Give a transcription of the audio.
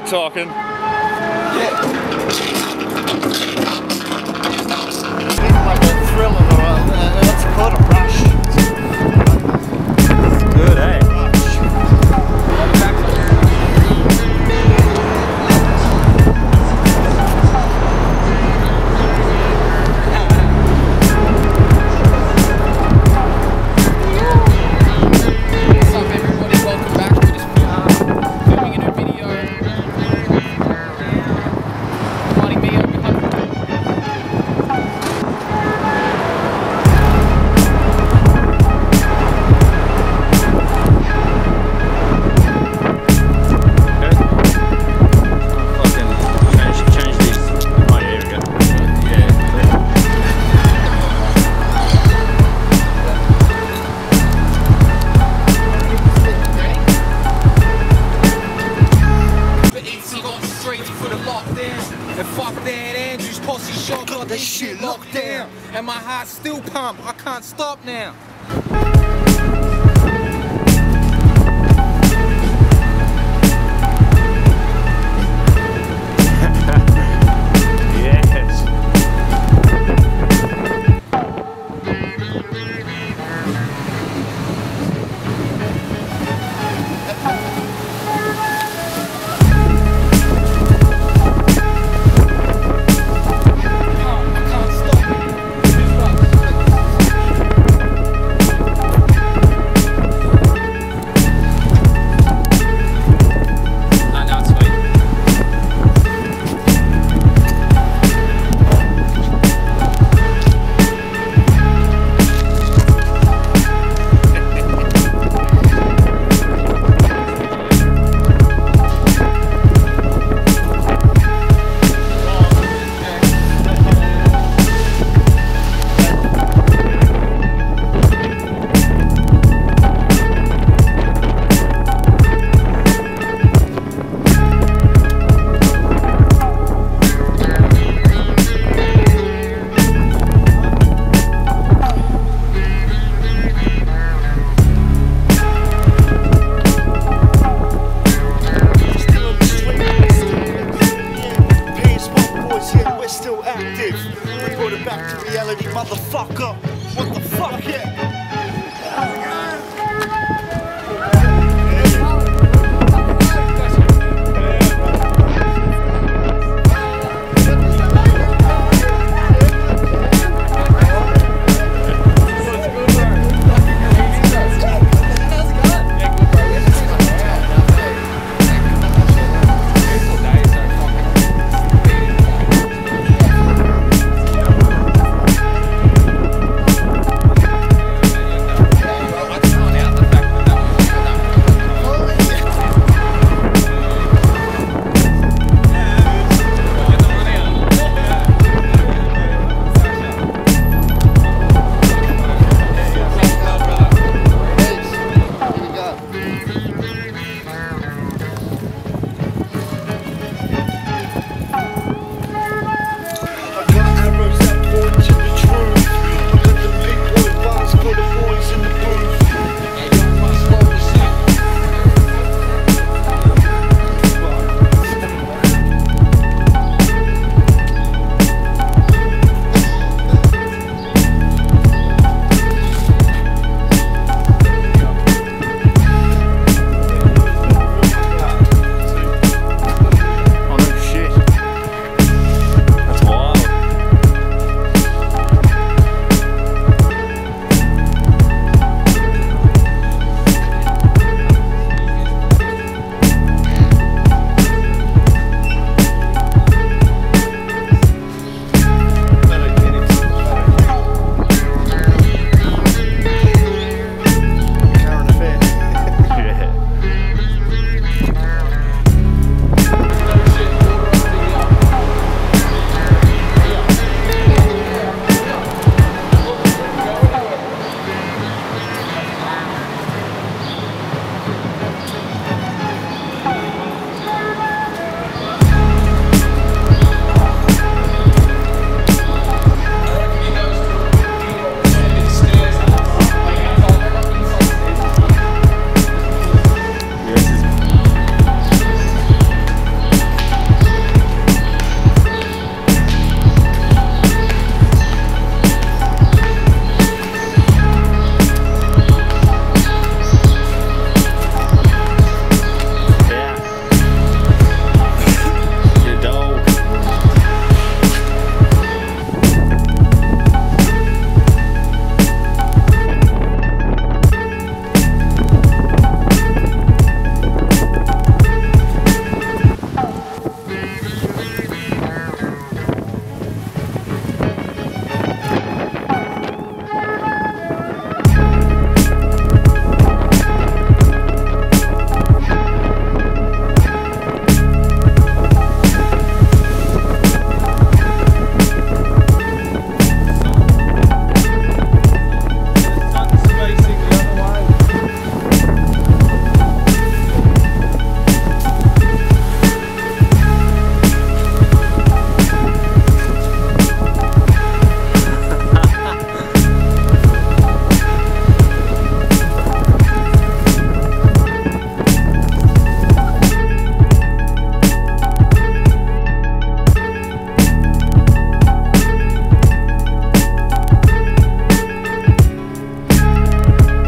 we talking. Yeah. sure got this shit locked down. And my heart still pump, I can't stop now.